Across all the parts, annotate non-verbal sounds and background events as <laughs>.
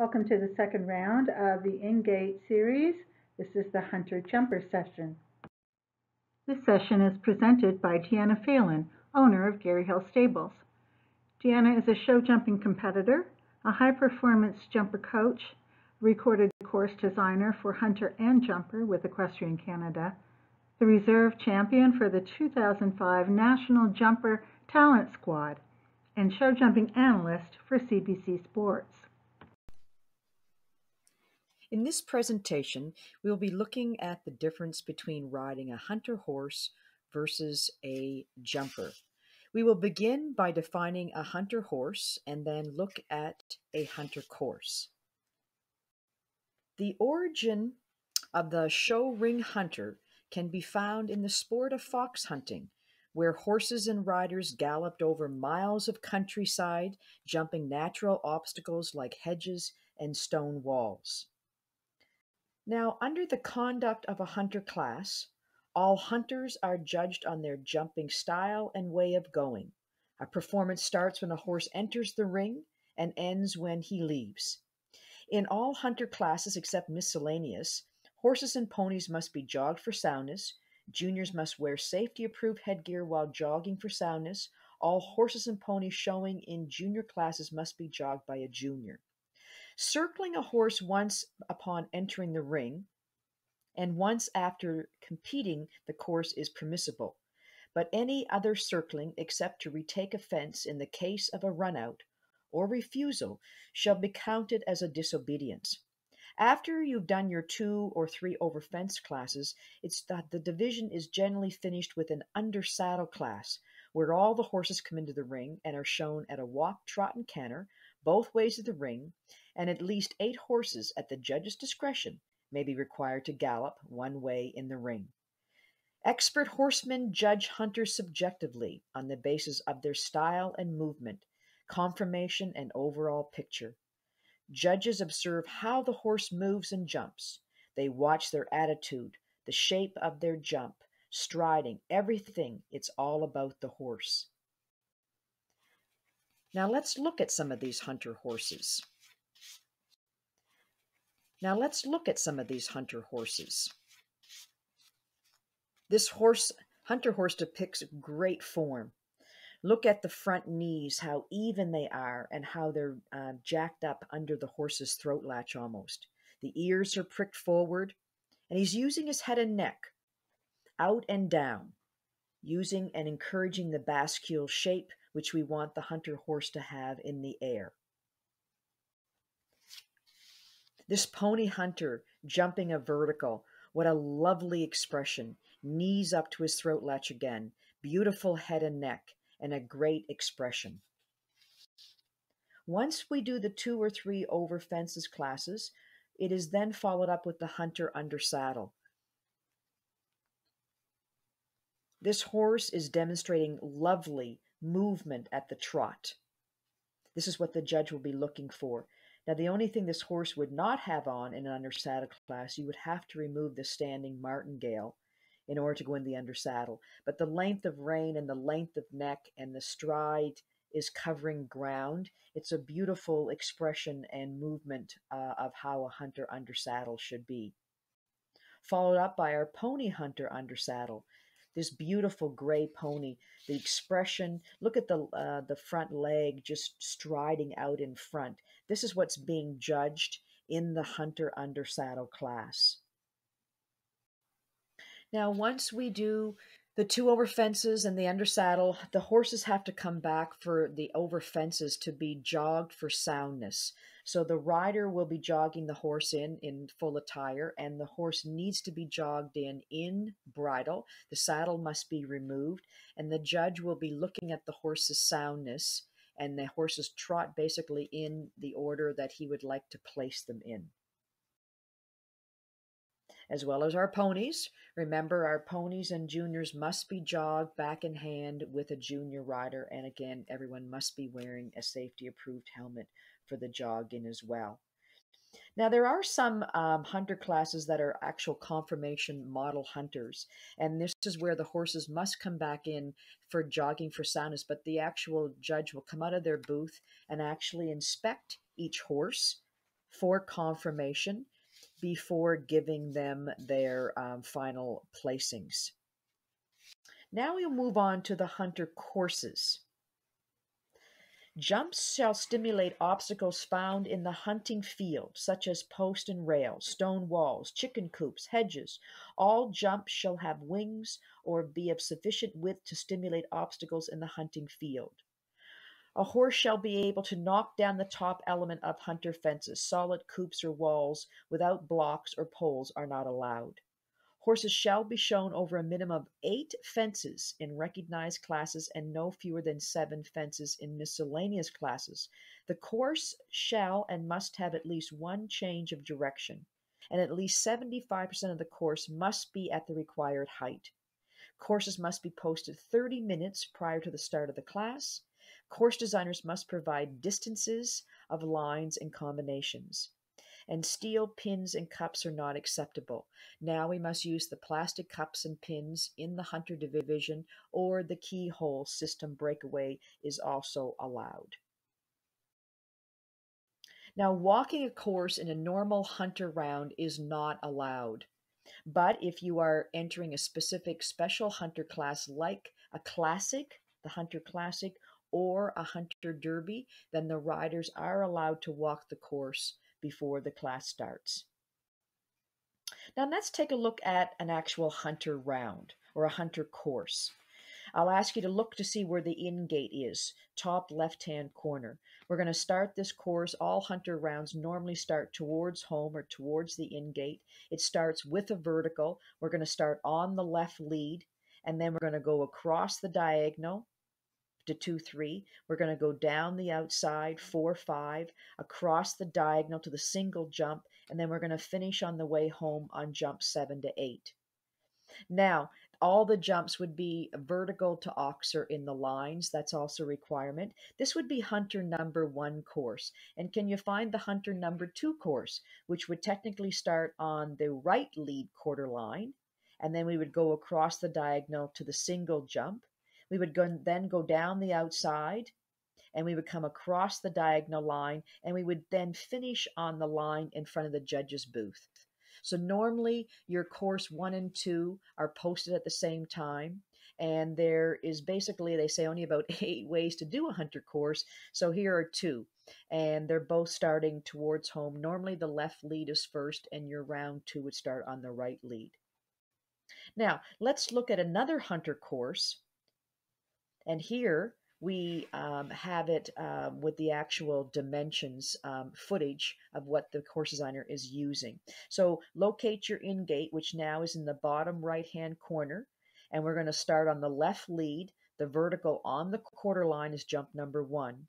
Welcome to the second round of the InGate series. This is the Hunter Jumper session. This session is presented by Deanna Phelan, owner of Gary Hill Stables. Deanna is a show jumping competitor, a high performance jumper coach, recorded course designer for Hunter and Jumper with Equestrian Canada, the reserve champion for the 2005 National Jumper Talent Squad, and show jumping analyst for CBC Sports. In this presentation, we will be looking at the difference between riding a hunter horse versus a jumper. We will begin by defining a hunter horse and then look at a hunter course. The origin of the show ring hunter can be found in the sport of fox hunting, where horses and riders galloped over miles of countryside, jumping natural obstacles like hedges and stone walls. Now, under the conduct of a hunter class, all hunters are judged on their jumping style and way of going. A performance starts when a horse enters the ring and ends when he leaves. In all hunter classes except miscellaneous, horses and ponies must be jogged for soundness, juniors must wear safety approved headgear while jogging for soundness, all horses and ponies showing in junior classes must be jogged by a junior. Circling a horse once upon entering the ring and once after competing the course is permissible, but any other circling except to retake a fence in the case of a runout or refusal shall be counted as a disobedience. After you've done your two or three over fence classes, it's that the division is generally finished with an under saddle class, where all the horses come into the ring and are shown at a walk, trot, and canter, both ways of the ring, and at least eight horses at the judge's discretion may be required to gallop one way in the ring. Expert horsemen judge hunters subjectively on the basis of their style and movement, conformation, and overall picture. Judges observe how the horse moves and jumps. They watch their attitude, the shape of their jump, striding, everything. It's all about the horse. Now let's look at some of these hunter horses. Now let's look at some of these hunter horses. This horse, hunter horse depicts great form. Look at the front knees, how even they are, and how they're uh, jacked up under the horse's throat latch almost. The ears are pricked forward, and he's using his head and neck out and down, using and encouraging the bascule shape which we want the hunter horse to have in the air. This pony hunter jumping a vertical, what a lovely expression. Knees up to his throat latch again, beautiful head and neck, and a great expression. Once we do the two or three over fences classes, it is then followed up with the hunter under saddle. This horse is demonstrating lovely movement at the trot. This is what the judge will be looking for. Now, the only thing this horse would not have on in an under saddle class, you would have to remove the standing martingale in order to go in the under saddle. But the length of rein and the length of neck and the stride is covering ground. It's a beautiful expression and movement uh, of how a hunter under saddle should be. Followed up by our pony hunter under saddle this beautiful gray pony. The expression, look at the uh, the front leg just striding out in front. This is what's being judged in the hunter under saddle class. Now, once we do the two over fences and the under saddle, the horses have to come back for the over fences to be jogged for soundness. So the rider will be jogging the horse in in full attire, and the horse needs to be jogged in in bridle. The saddle must be removed, and the judge will be looking at the horse's soundness and the horse's trot basically in the order that he would like to place them in as well as our ponies. Remember, our ponies and juniors must be jogged back in hand with a junior rider. And again, everyone must be wearing a safety approved helmet for the jogging as well. Now, there are some um, hunter classes that are actual conformation model hunters, and this is where the horses must come back in for jogging for soundness, but the actual judge will come out of their booth and actually inspect each horse for conformation before giving them their um, final placings. Now we'll move on to the hunter courses. Jumps shall stimulate obstacles found in the hunting field, such as post and rail, stone walls, chicken coops, hedges. All jumps shall have wings or be of sufficient width to stimulate obstacles in the hunting field. A horse shall be able to knock down the top element of hunter fences. Solid coops or walls without blocks or poles are not allowed. Horses shall be shown over a minimum of eight fences in recognized classes and no fewer than seven fences in miscellaneous classes. The course shall and must have at least one change of direction, and at least 75% of the course must be at the required height. Courses must be posted 30 minutes prior to the start of the class. Course designers must provide distances of lines and combinations. And steel pins and cups are not acceptable. Now we must use the plastic cups and pins in the hunter division or the keyhole system breakaway is also allowed. Now, walking a course in a normal hunter round is not allowed. But if you are entering a specific special hunter class like a classic, the Hunter Classic, or a hunter derby, then the riders are allowed to walk the course before the class starts. Now let's take a look at an actual hunter round or a hunter course. I'll ask you to look to see where the in gate is, top left hand corner. We're going to start this course. All hunter rounds normally start towards home or towards the in gate. It starts with a vertical. We're going to start on the left lead and then we're going to go across the diagonal to 2 3. We're going to go down the outside 4 5, across the diagonal to the single jump, and then we're going to finish on the way home on jump 7 to 8. Now, all the jumps would be vertical to oxer in the lines. That's also a requirement. This would be hunter number one course. And can you find the hunter number two course, which would technically start on the right lead quarter line, and then we would go across the diagonal to the single jump, we would go, then go down the outside and we would come across the diagonal line and we would then finish on the line in front of the judge's booth. So normally your course one and two are posted at the same time. And there is basically, they say only about <laughs> eight ways to do a hunter course. So here are two. And they're both starting towards home. Normally the left lead is first, and your round two would start on the right lead. Now, let's look at another hunter course and here we um, have it uh, with the actual dimensions um, footage of what the course designer is using. So locate your in gate, which now is in the bottom right hand corner. And we're going to start on the left lead. The vertical on the quarter line is jump number one.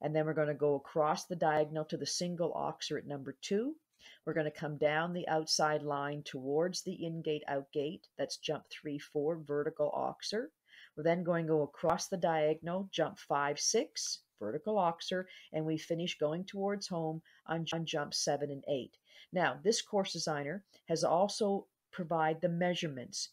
And then we're going to go across the diagonal to the single oxer at number two. We're going to come down the outside line towards the in gate out gate. That's jump three, four, vertical oxer. We're then going to go across the diagonal, jump five, six, vertical oxer, and we finish going towards home on, on jump seven and eight. Now, this course designer has also provide the measurements.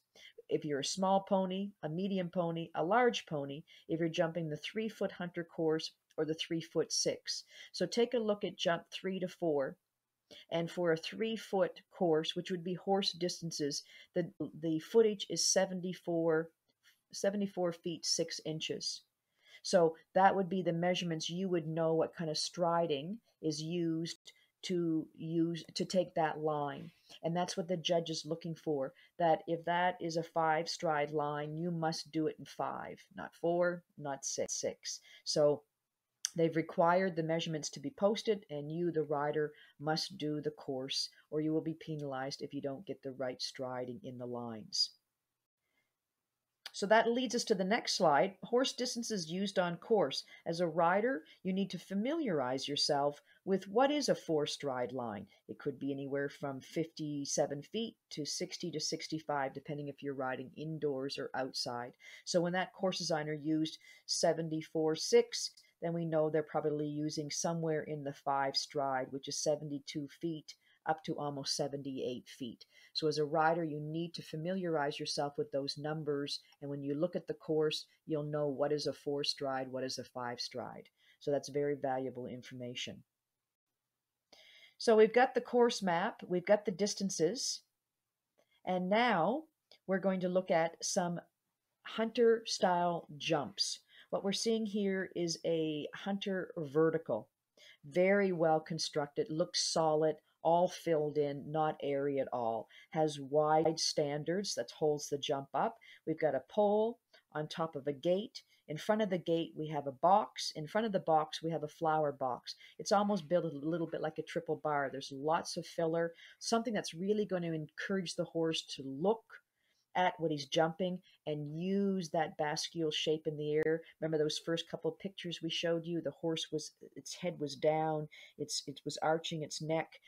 If you're a small pony, a medium pony, a large pony, if you're jumping the three foot hunter course or the three foot six. So take a look at jump three to four. And for a three foot course, which would be horse distances, the, the footage is 74 74 feet 6 inches. So that would be the measurements you would know what kind of striding is used to use to take that line. And that's what the judge is looking for. That if that is a five stride line, you must do it in five, not four, not six, six. So they've required the measurements to be posted, and you, the rider, must do the course, or you will be penalized if you don't get the right striding in the lines. So that leads us to the next slide, horse distances used on course. As a rider, you need to familiarize yourself with what is a four stride line. It could be anywhere from 57 feet to 60 to 65, depending if you're riding indoors or outside. So when that course designer used 74 6, then we know they're probably using somewhere in the five stride, which is 72 feet up to almost 78 feet. So, as a rider, you need to familiarize yourself with those numbers. And when you look at the course, you'll know what is a four stride, what is a five stride. So, that's very valuable information. So we've got the course map, we've got the distances, and now we're going to look at some hunter style jumps. What we're seeing here is a hunter vertical, very well constructed, looks solid, all filled in, not airy at all. Has wide standards that holds the jump up. We've got a pole on top of a gate. In front of the gate, we have a box. In front of the box, we have a flower box. It's almost built a little bit like a triple bar. There's lots of filler, something that's really going to encourage the horse to look at what he's jumping and use that bascule shape in the air. Remember those first couple pictures we showed you? The horse was, its head was down, its, it was arching its neck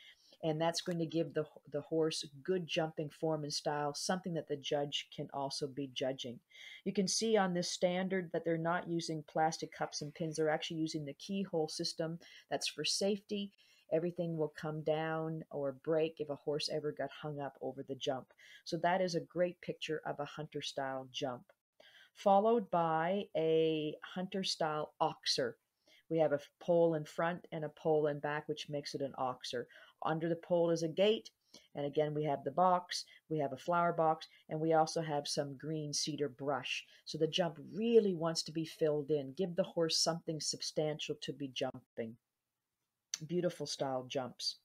and that's going to give the, the horse good jumping form and style, something that the judge can also be judging. You can see on this standard that they're not using plastic cups and pins, they're actually using the keyhole system. That's for safety. Everything will come down or break if a horse ever got hung up over the jump. So that is a great picture of a hunter style jump. Followed by a hunter style oxer. We have a pole in front and a pole in back, which makes it an oxer. Under the pole is a gate. And again, we have the box, we have a flower box, and we also have some green cedar brush. So the jump really wants to be filled in. Give the horse something substantial to be jumping. Beautiful style jumps.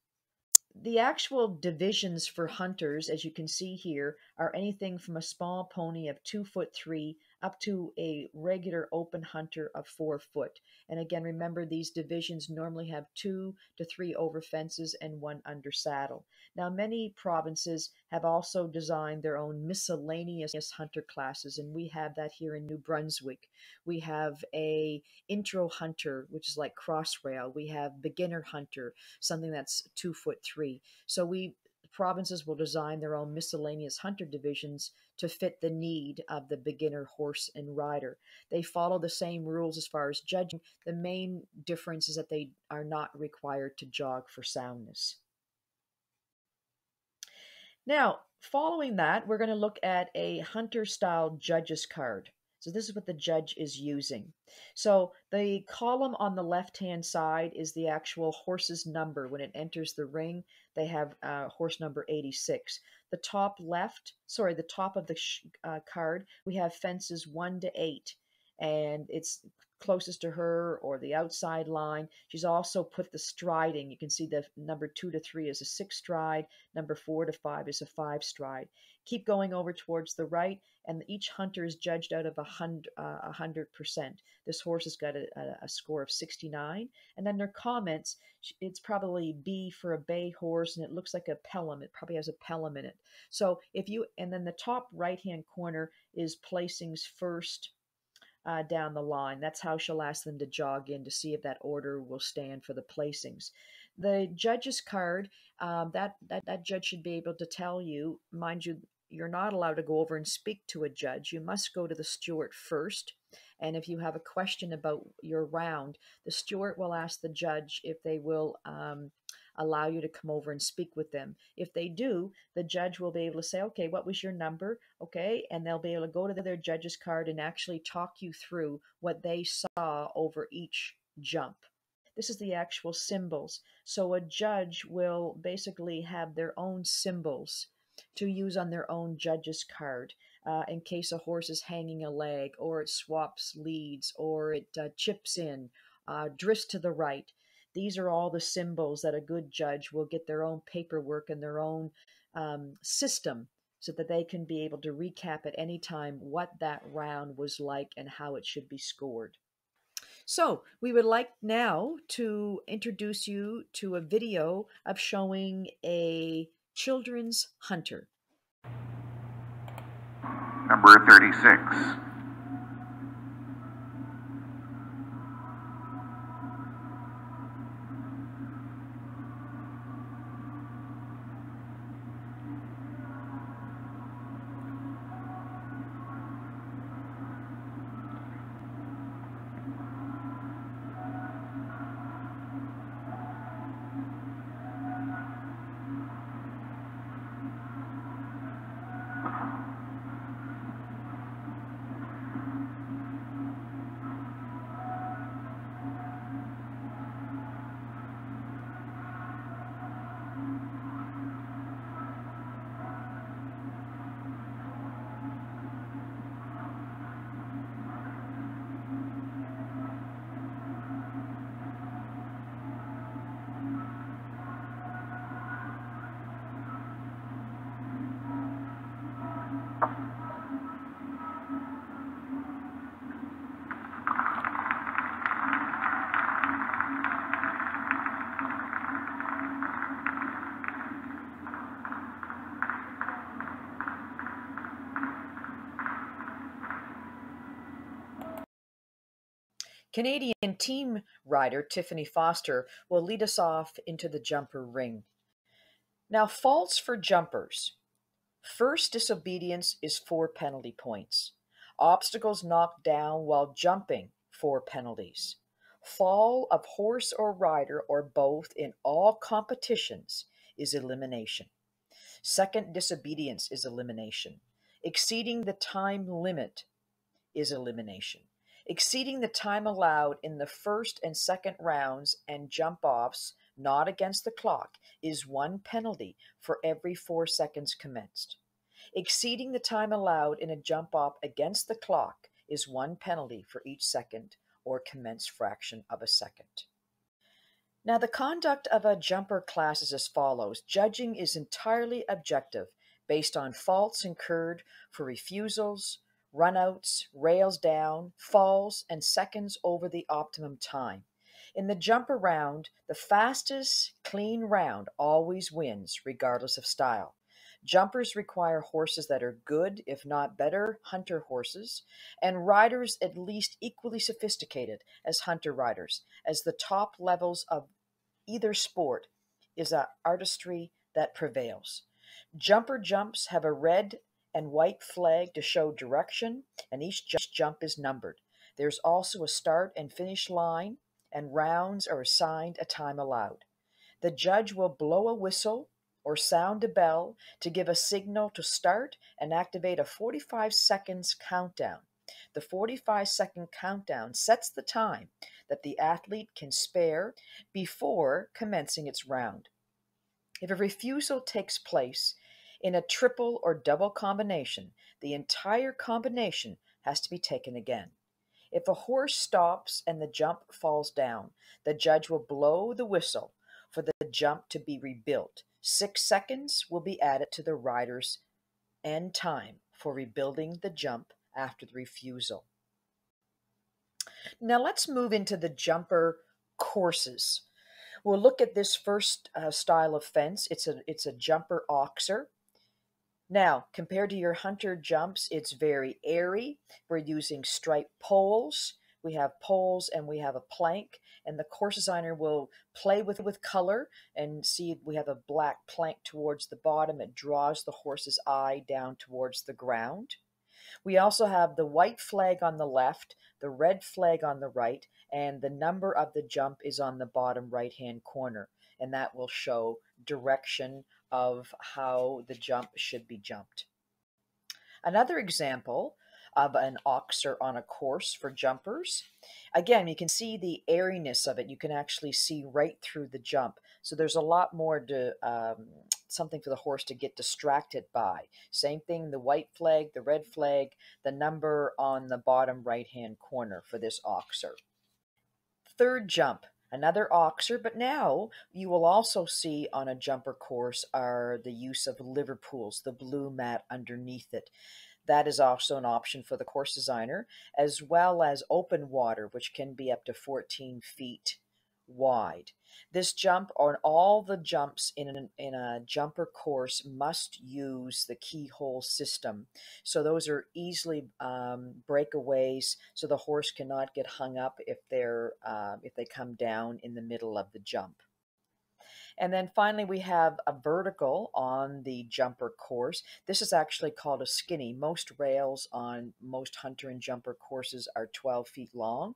The actual divisions for hunters, as you can see here, are anything from a small pony of two foot three up to a regular open hunter of four foot. And again, remember these divisions normally have two to three over fences and one under saddle. Now, many provinces have also designed their own miscellaneous hunter classes, and we have that here in New Brunswick. We have a intro hunter, which is like Crossrail. We have beginner hunter, something that's two foot three. So we provinces will design their own miscellaneous hunter divisions to fit the need of the beginner horse and rider. They follow the same rules as far as judging. The main difference is that they are not required to jog for soundness. Now, following that, we're going to look at a hunter style judges card. So this is what the judge is using. So the column on the left-hand side is the actual horse's number. When it enters the ring, they have uh, horse number 86. The top left, sorry, the top of the uh, card, we have fences 1 to 8. And it's closest to her or the outside line. She's also put the striding. You can see the number two to three is a six stride, number four to five is a five stride. Keep going over towards the right, and each hunter is judged out of a hundred uh, percent. This horse has got a, a, score of 69. And then their comments, it's probably B for a bay horse, and it looks like a pelham. It probably has a pelham in it. So if you, and then the top right hand corner is placings first uh, down the line. That's how she'll ask them to jog in to see if that order will stand for the placings. The judge's card, um, that, that, that judge should be able to tell you, mind you, you're not allowed to go over and speak to a judge. You must go to the steward first. And if you have a question about your round, the steward will ask the judge if they will um, allow you to come over and speak with them. If they do, the judge will be able to say, okay, what was your number? Okay. And they'll be able to go to their judge's card and actually talk you through what they saw over each jump. This is the actual symbols. So a judge will basically have their own symbols to use on their own judge's card. Uh, in case a horse is hanging a leg, or it swaps leads, or it uh, chips in, uh, drifts to the right. These are all the symbols that a good judge will get their own paperwork and their own um, system so that they can be able to recap at any time what that round was like and how it should be scored. So, we would like now to introduce you to a video of showing a children's hunter. Number 36. Canadian team rider Tiffany Foster will lead us off into the jumper ring. Now, faults for jumpers. First disobedience is four penalty points. Obstacles knocked down while jumping, four penalties. Fall of horse or rider or both in all competitions is elimination. Second disobedience is elimination. Exceeding the time limit is elimination. Exceeding the time allowed in the first and second rounds and jump offs not against the clock is one penalty for every four seconds commenced. Exceeding the time allowed in a jump off against the clock is one penalty for each second or commenced fraction of a second. Now, the conduct of a jumper class is as follows judging is entirely objective, based on faults incurred for refusals, runouts, rails down, falls, and seconds over the optimum time. In the jumper round, the fastest clean round always wins, regardless of style. Jumpers require horses that are good, if not better, hunter horses, and riders at least equally sophisticated as hunter riders, as the top levels of either sport is an artistry that prevails. Jumper jumps have a red and white flag to show direction, and each jump is numbered. There's also a start and finish line, and rounds are assigned a time allowed. The judge will blow a whistle or sound a bell to give a signal to start and activate a 45 seconds countdown. The 45 second countdown sets the time that the athlete can spare before commencing its round. If a refusal takes place in a triple or double combination, the entire combination has to be taken again. If a horse stops and the jump falls down, the judge will blow the whistle for the jump to be rebuilt Six seconds will be added to the rider's end time for rebuilding the jump after the refusal. Now let's move into the jumper courses. We'll look at this first uh, style of fence. It's a it's a jumper oxer. Now, compared to your hunter jumps, it's very airy. We're using striped poles. We have poles and we have a plank and the course designer will play with with color and see we have a black plank towards the bottom. It draws the horse's eye down towards the ground. We also have the white flag on the left, the red flag on the right, and the number of the jump is on the bottom right hand corner. And that will show direction of how the jump should be jumped. Another example of an oxer on a course for jumpers. Again, you can see the airiness of it. You can actually see right through the jump. So there's a lot more to um, something for the horse to get distracted by. Same thing, the white flag, the red flag, the number on the bottom right hand corner for this oxer. Third jump, another oxer, but now you will also see on a jumper course are the use of Liverpools, the blue mat underneath it. That is also an option for the course designer, as well as open water, which can be up to 14 feet wide. This jump on all the jumps in, an, in a jumper course must use the keyhole system. So those are easily um, breakaways, so the horse cannot get hung up if they're uh, if they come down in the middle of the jump. And then finally, we have a vertical on the jumper course. This is actually called a skinny. Most rails on most hunter and jumper courses are 12 feet long.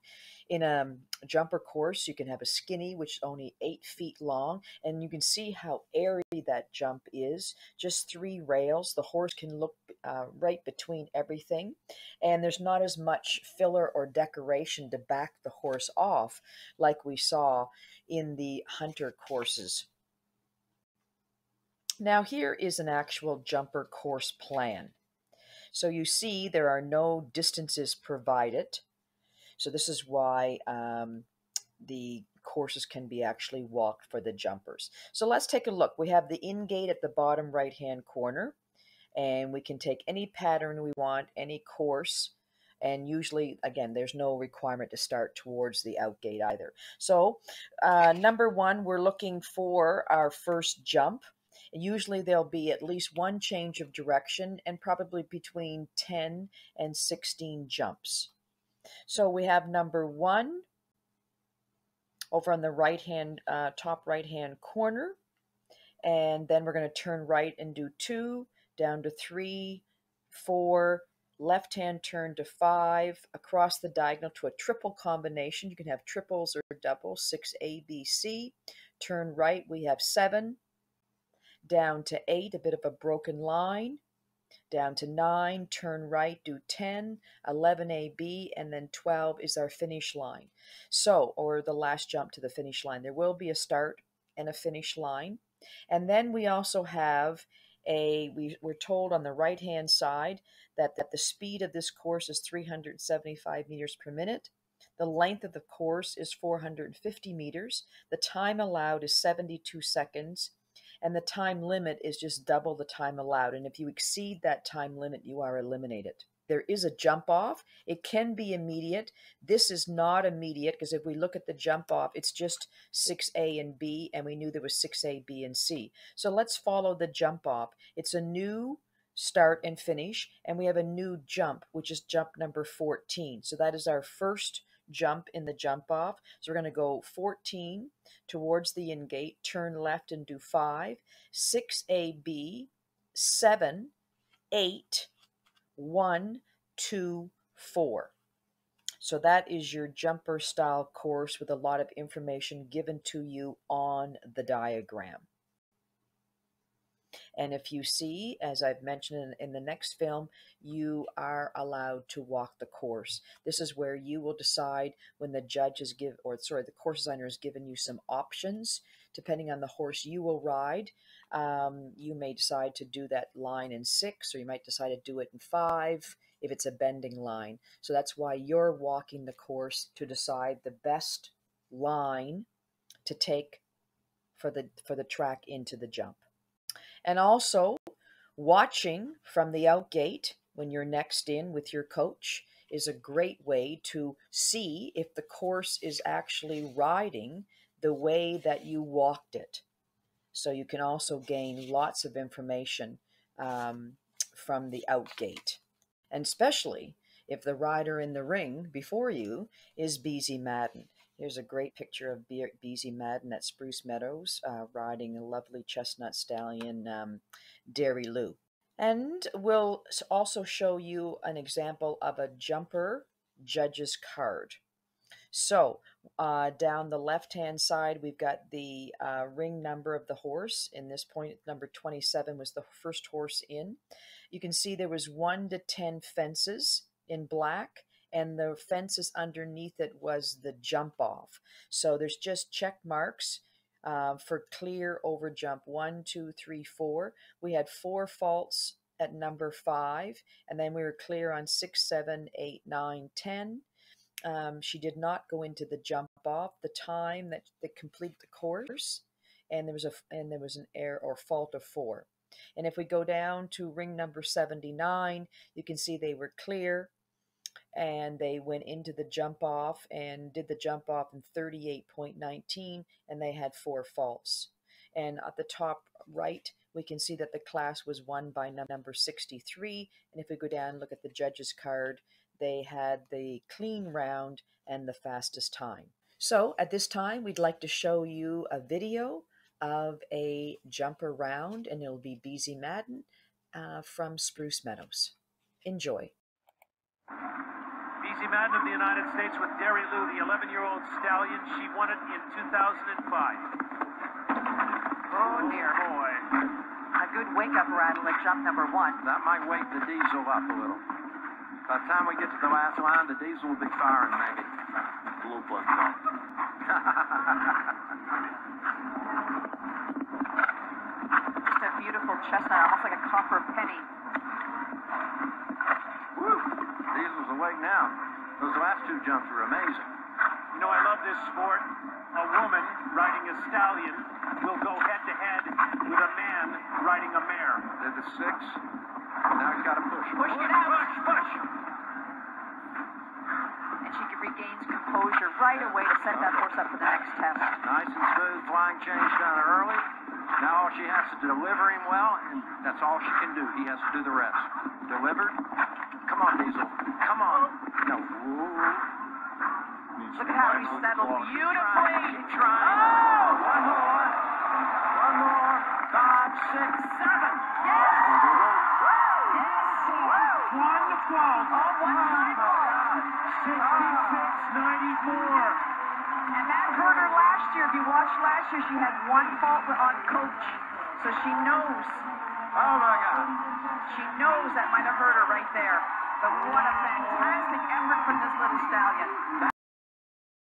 In a jumper course, you can have a skinny, which is only 8 feet long, and you can see how airy that jump is. Just three rails. The horse can look uh, right between everything, and there's not as much filler or decoration to back the horse off like we saw in the hunter courses. Now here is an actual jumper course plan. So you see there are no distances provided. So this is why um, the courses can be actually walked for the jumpers. So let's take a look. We have the in gate at the bottom right hand corner and we can take any pattern we want, any course, and usually, again, there's no requirement to start towards the out gate either. So uh, number one, we're looking for our first jump. Usually there'll be at least one change of direction and probably between 10 and 16 jumps. So we have number one, over on the right hand, uh, top right hand corner. And then we're going to turn right and do two, down to three, four, left hand turn to five, across the diagonal to a triple combination. You can have triples or doubles, six A, B, C. Turn right, we have seven, down to eight, a bit of a broken line, down to 9, turn right, do 10, 11 AB, and then 12 is our finish line. So, or the last jump to the finish line. There will be a start and a finish line. And then we also have a, we, we're told on the right hand side that, that the speed of this course is 375 meters per minute. The length of the course is 450 meters. The time allowed is 72 seconds and the time limit is just double the time allowed. And if you exceed that time limit, you are eliminated. There is a jump off. It can be immediate. This is not immediate because if we look at the jump off, it's just 6A and B, and we knew there was 6A, B, and C. So let's follow the jump off. It's a new start and finish, and we have a new jump, which is jump number 14. So that is our first jump in the jump off. So we're going to go 14 towards the in gate, turn left and do 5, 6AB, 7, 8, 1, 2, 4. So that is your jumper style course with a lot of information given to you on the diagram. And if you see, as I've mentioned in, in, the next film, you are allowed to walk the course. This is where you will decide when the judge is give, or sorry, the course designer has given you some options. Depending on the horse you will ride, um, you may decide to do that line in six, or you might decide to do it in five if it's a bending line. So that's why you're walking the course to decide the best line to take for the for the track into the jump. And also, watching from the out gate when you're next in with your coach is a great way to see if the course is actually riding the way that you walked it. So you can also gain lots of information um, from the out gate. And especially if the rider in the ring before you is Beezie Madden. Here's a great picture of Be- Beezie Madden at Spruce Meadows uh, riding a lovely chestnut stallion, um, Darry Lou. And we'll also show you an example of a jumper judge's card. So uh, down the left-hand side, we've got the uh, ring number of the horse. In this point, number 27 was the first horse in. You can see there was 1 to 10 fences in black and the fences underneath it was the jump off. So there's just check marks uh, for clear over jump one, two, three, four. We had four faults at number five, and then we were clear on six, seven, eight, nine, ten. Um, she did not go into the jump off. The time that they complete the course, and there was a and there was an error or fault of four. And if we go down to ring number 79, you can see they were clear and they went into the jump off and did the jump off in 38.19 and they had four faults. And at the top right, we can see that the class was won by number 63. And if we go down and look at the judge's card, they had the clean round and the fastest time. So at this time, we'd like to show you a video of a jumper round, and it'll be Beezie Madden uh, from Spruce Meadows. Enjoy. Beezie Madden of the United States with Darry Lou, the 11-year-old stallion. She won it in 2005. Oh, dear. boy. A good wake-up rattle at jump number one. That might wake the diesel up a little. By the time we get to the last line, the diesel will be firing, maybe. Blue blood pump. <laughs> Just a beautiful chestnut, almost like a copper penny. Now. Those last two jumps were amazing. You know, I love this sport. A woman riding a stallion will go head-to-head with a man riding a mare. Did the six. Now he's got to push. Push it out. Push, push. And she regains composure right away to set that horse up for the next test. Nice and smooth flying change down early. Now all she has to deliver him well, and that's all she can do. He has to do the rest. Delivered. Come on, Diesel. Come on. No. Look at how he settled beautifully. Trying. Oh! One more. One more. Five, six, seven. Yes! Yes! One to twelve. Oh, one oh, time off. 66-94. And that hurt her last year. If you watched last year, she had one fault on coach. So she knows. Oh my God. She knows that might have hurt her right there. But what a fantastic effort from this little stallion.